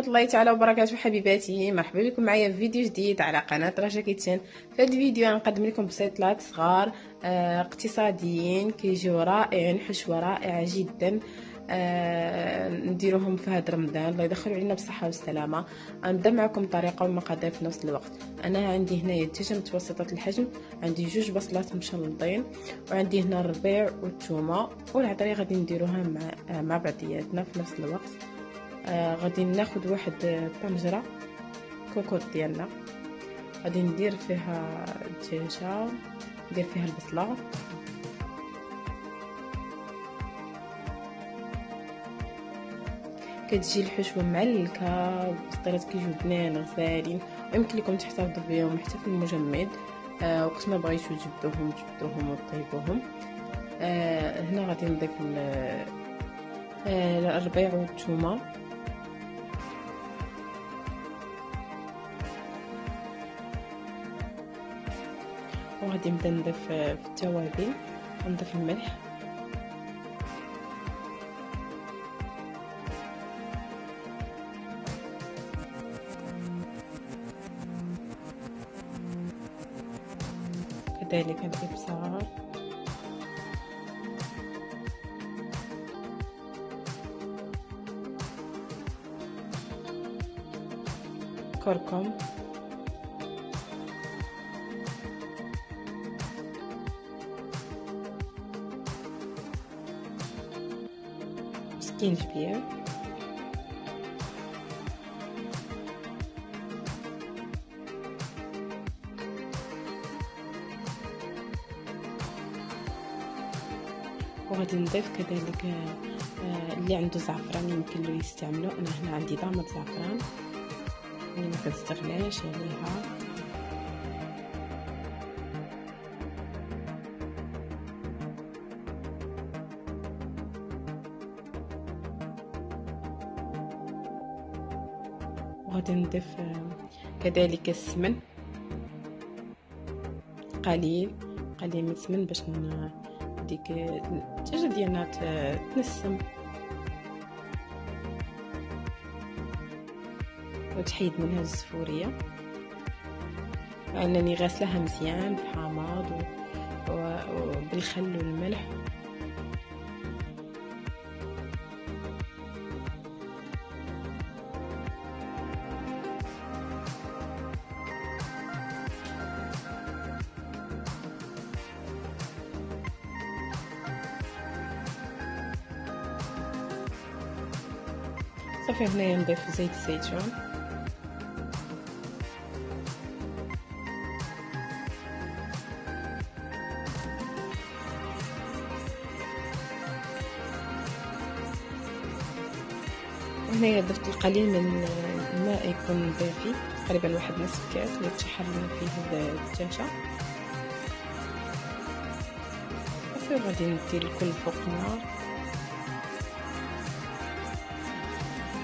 ورحمه الله تعالى وبركاته حبيباتي. مرحبا بكم معايا في فيديو جديد على قناة رجا كيتشن. في هذا الفيديو غنقدم لكم بسيطلات صغار آه اقتصاديين كيجيو رائعين حشوة رائعة جدا. آه نديروهم في هذا رمضان. الله يدخل علينا بالصحة والسلامة. غنبدأ معكم طريقة ومقادير في نفس الوقت. أنا عندي هنايا الدجاجه متوسطة الحجم. عندي جوج بصلات مشلضين. وعندي هنا الربيع والثومة. والعطرية غادي نديروها مع مع بعضياتنا في نفس الوقت. آه غادي ناخذ واحد طنجرة كوكوط ديالنا. غادي ندير فيها الدجاجة ندير فيها البصلة. كتجي الحشوه معلكه والبسطيلات كيجيو بنان غزالين ويمكن لكم تحتفظوا بهم حتى في المجمد. آه وقت ما بغيتو تجبدوهم تجبدوهم وطيبوهم آه هنا غادي نضيف آه الربيع والثومه وغادي نبدا نضيف في التوابل نضيف الملح. كذلك الإبصار كركم. سكينجبير وغادي نضيف كذلك اللي عنده زعفران يمكن له يستعملو. أنا هنا عندي ضامه زعفران. اللي ما كنستغناش عليها. نضيف كذلك السمن. قليل قليل من السمن باش ديك الدجاجة ديالنا تنسم. وتحيد منها الزفورية. أنني غاسلاها مزيان بحامض وبالخل والملح. هنايا نضيف زيت الزيتون هنايا ضفت القليل من الماء يكون دافي. تقريبا واحد نصف كاس اللي تشحر لنا فيه الدجاجة. صافي غادي ندير الكل فوق النار.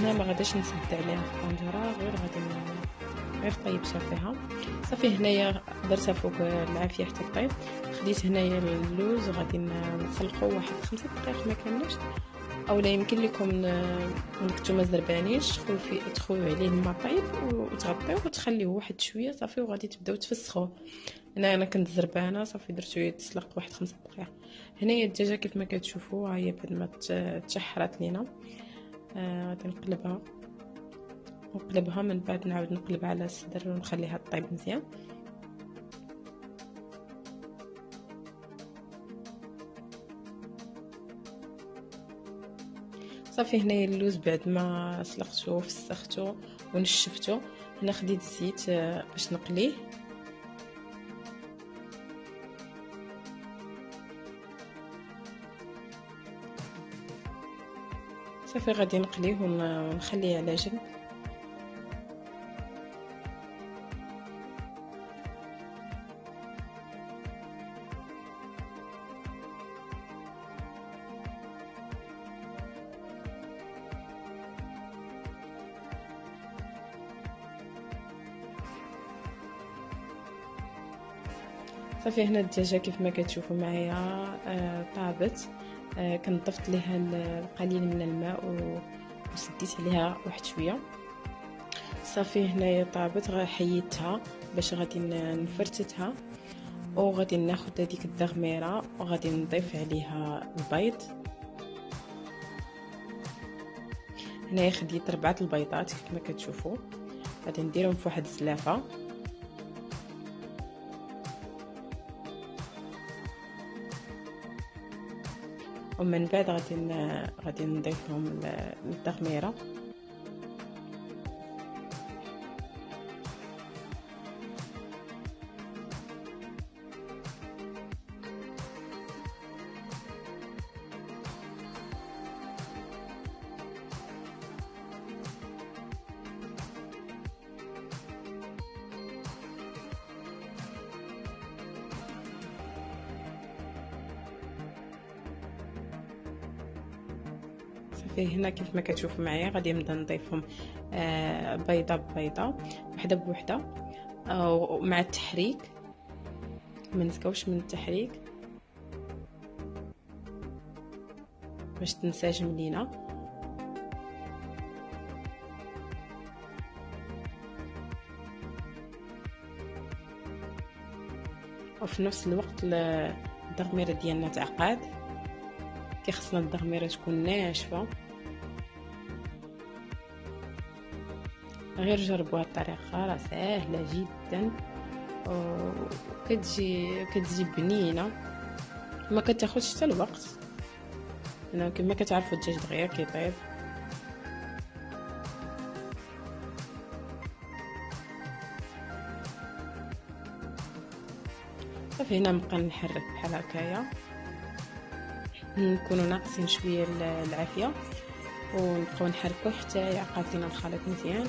هنا ما غاديش نسد عليها في الطنجره غير غادي غير طيبتها فيها صافي هنايا درتها فوق العافية حتى طيب خديت هنايا اللوز غادي نسلقو واحد خمسة دقائق ما كاملش أولا يمكن لكم نكتو ما زربانيش فيه تدخلوا عليه الماء طيب وتغطيوه وتخليوه واحد شوية صافي وغادي تبداو تفسخوه هنا أنا كنت زربانة صافي درتو يتسلق واحد خمسة دقائق هنايا الدجاجه كيف ما كتشوفوا ها هي بعد ما تشحرات لينا غادي آه نقلبها. نقلبها من بعد نعاود نقلب على الصدر ونخليها طيب مزيان. صافي هنايا اللوز بعد ما سلقته وفسخته ونشفته هنا خديت الزيت باش نقليه. صافي غادي نقليه ونخليه على جنب صافي هنا الدجاجة كيف ما كتشوفوا معايا آه طابت. آه كنضفت ليها القليل من الماء وسديت عليها واحد شوية. صافي هنايا طابت حيدتها باش غادي نفرتتها. وغادي ناخد هذيك الدغميرة وغادي نضيف عليها البيض. هنايا خديت ربعة البيضات كما كتشوفوا. غادي نديرهم في واحد الزلافة. ومن بعد غادي غادي نضيفهم للتخميرة. صافي هنا كيف ما كتشوفوا معايا غادي نبدا نضيفهم آه بيضة ببيضة وحدة بوحدة آه مع التحريك. ما نسكوش من التحريك. باش تنسجم لينا وفي نفس الوقت التغميرة ديالنا تعقاد كيخصنا الدغميره تكون ناشفة. غير جربوا الطريقة راه سهلة جدا. وكتجي كتجي بنينة. ما كتاخذش حتى الوقت. أنا كما كتعرفوا الدجاج دغيا كيطيب. صافي هنا نبقى نحرك بحال هكايا. نكونوا ناقصين شوية العافية ونبقاو نحركو حتى يعقد لينا الخليط مزيان.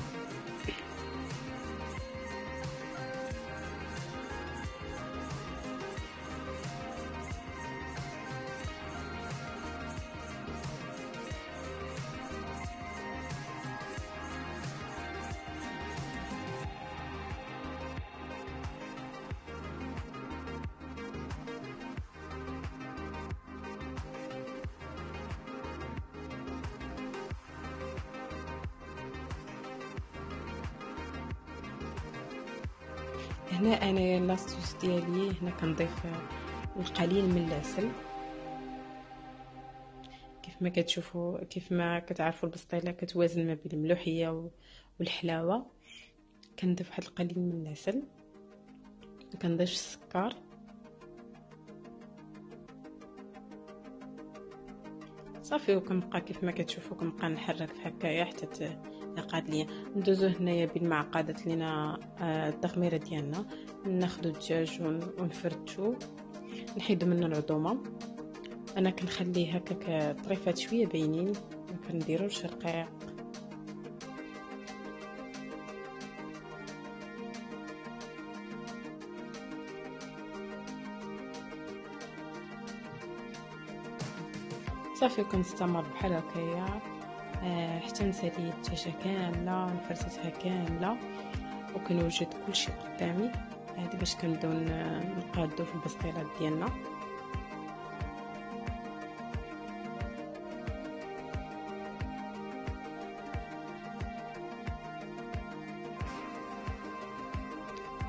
هنا انايا لاصوص ديالي هنا كنضيف القليل من العسل. كيف ما كتشوفوا كيف ما كتعرفوا البسطيلة كتوازن ما بين الملوحية والحلاوة. كنضيف واحد القليل من العسل. كنضيف السكر. صافي وكنبقى كيف ما كتشوفوا كنبقى نحرك هكايا حتى عقاد ليا. ندوزو هنايا بين ما عقدت لينا آه، التخميرة ديالنا. ناخدو الدجاج ونفرتو. نحيدو منه العظومة. أنا كنخليه هكاك طريفات شوية باينين. ما كنديروش رقيق صافي كنستمر بحال هكايا. آه، حتى نسالي الدجاجه كاملة نفرتتها كاملة. وكنوجد كلشي قدامي. هادي باش كنبداو نقادو في البسطيلات ديالنا.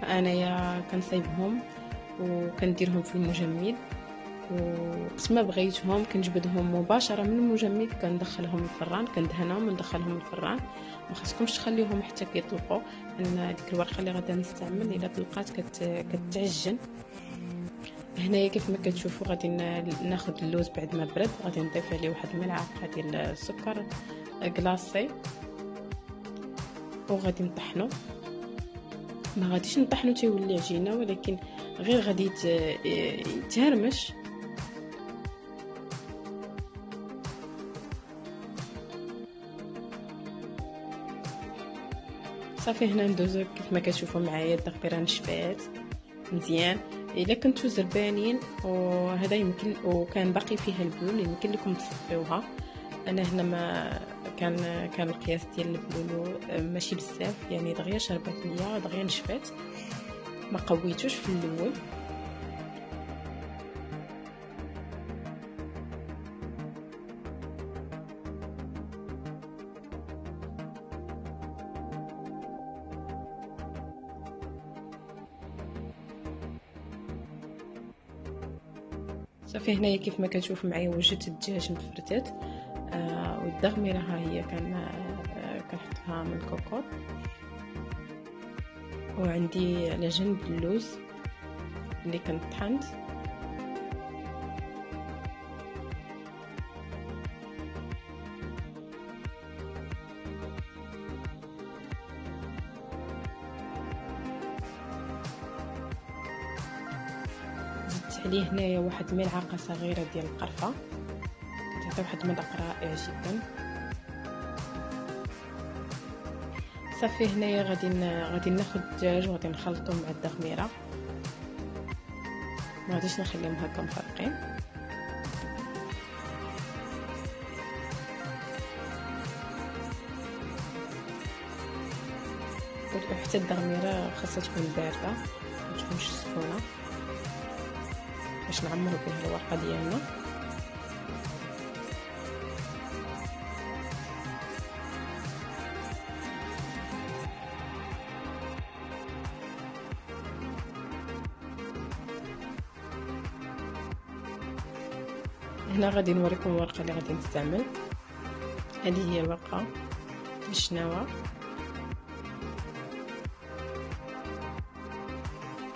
أنايا كنصايبهم وكنديرهم في المجمد وقت ما بغيتهم كنجبدهم مباشرة من المجمد كندخلهم الفران كندهنهم وندخلهم الفران. ما خصكمش تخليهم حتى كيطلقوا لأن ديك الورقة اللي غادا نستعمل إلا طلقات كت... كتعجن. هنايا كيف ما كتشوفوا غادي ناخذ اللوز بعد ما برد غادي نضيف عليه واحد الملعقة ديال السكر كلاصي وغادي نطحنو. ما غاديش نطحنو تيولي عجينة ولكن غير غادي يتهرمش. صافي هنا ندوزو كيف ما كتشوفوا معايا التغبيره نشفات مزيان. إلا كنتو زربانين وهذا يمكن وكان باقي فيها البلول يمكن لكم تصفيوها. أنا هنا ما كان كان القياس ديال البلولو ماشي بزاف يعني دغيا شربت ليا دغيا نشفات. ما قويتوش في الأول. هنايا كيف ما كتشوف معايا وجدت الدجاج مفرتات آه والدغميره ها هي كان آه كنحطها من كوكوط وعندي على جنب اللوز اللي كنت عليه هنايا واحد الملعقه صغيرة ديال القرفة. كتعطي واحد المذاق رائع جدا. صافي هنايا غادي غادي ناخذ الدجاج وغادي نخلطو مع الدغميره ما غاديش نخليهم هكا مفرقين. وحتى الدغميره خاصها تكون باردة ما تكونش سخونة. باش نعمرو بها الورقة ديالنا هنا غادي نوريكم الورقة اللي غادي نستعمل. هذه هي الورقة. الشناوه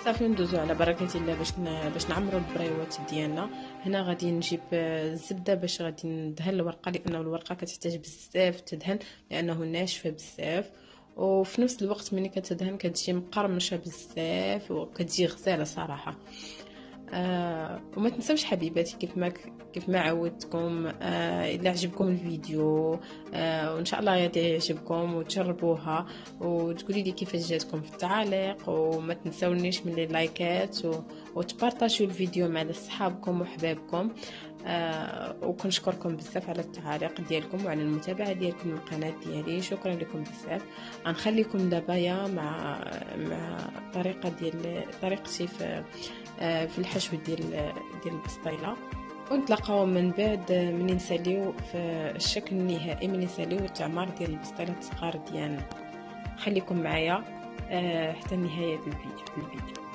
صافي ندوزو على بركة الله باش باش نعمروا البريوات ديالنا. هنا غادي نجيب الزبده باش غادي ندهن الورقة لأنه الورقة كتحتاج بزاف تدهن لأنه ناشفة بزاف. وفي نفس الوقت ملي كتدهن كتجي مقرمشة بزاف وكتجي غزالة صراحة. آه وما تنسوش حبيباتي كيف ما كيف ما عودتكم آه إلا عجبكم الفيديو آه وإن شاء الله يعجبكم وتجربوها. وتقولي لي كيفاش جاتكم في التعاليق وما تنسونيش من اللايكات وتبارطاجيو الفيديو مع صحابكم وحبابكم آه وكنشكركم بزاف على التعاليق ديالكم وعلى المتابعة ديالكم للقناه ديالي. شكرا لكم بزاف. غنخليكم دابا مع مع طريقة ديال طريقتي في في الحشو ديال ديال البسطيلة. ونتلاقاو من بعد مني نساليو في الشكل النهائي مني نساليو التعمار ديال البسطيلة الصغار ديالنا. خليكم معايا حتى نهايه الفيديو الفيديو.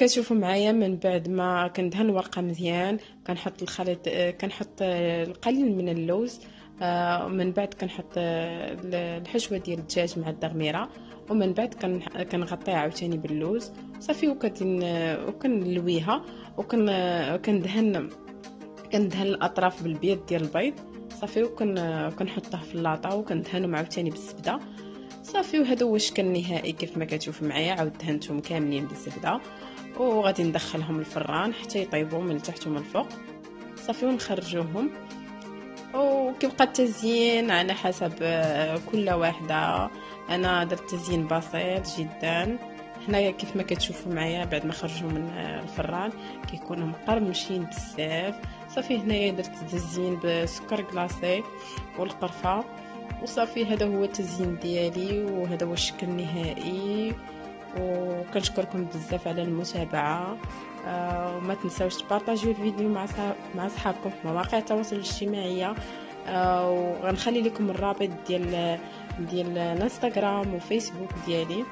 كتشوفوا معايا من بعد ما كندهن الورقة مزيان كنحط الخليط آه، كنحط القليل من اللوز آه، من بعد كنحط الحشوة ديال الدجاج مع الدغميرة ومن بعد كنغطيها عاوتاني باللوز. صافي وكدين وكنلويها وكندهن كندهن الأطراف بالبيض ديال البيض. صافي وكنحطها في اللاطة وكندهنهم عاوتاني بالزبدة. صافي وهذا هو الشكل النهائي كيف ما كتشوف معايا عاود دهنتهم كاملين بالزبده وغادي ندخلهم الفران حتى يطيبوا من التحت ومن الفوق صافي ونخرجوهم. وكيبقى التزيين على حسب آه، كل واحدة. أنا درت تزيين بسيط جدا. هنايا كيف ما كتشوفوا معايا بعد ما خرجوا من آه، الفران كيكونوا مقرمشين بزاف. صافي هنايا درت تزيين بسكر كلاصي والقرفة. وصافي هذا هو التزيين ديالي وهذا هو الشكل النهائي. وكنشكركم بزاف على المتابعة. آه وما تنساوش تبارطاجيو الفيديو مع مع صحابكم في مواقع التواصل الاجتماعي. آه وغنخلي لكم الرابط ديال ديال الانستغرام وفيسبوك ديالي.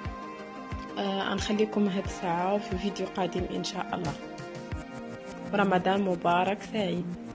آه غنخليكم هاد الساعة في فيديو قادم إن شاء الله. رمضان مبارك سعيد.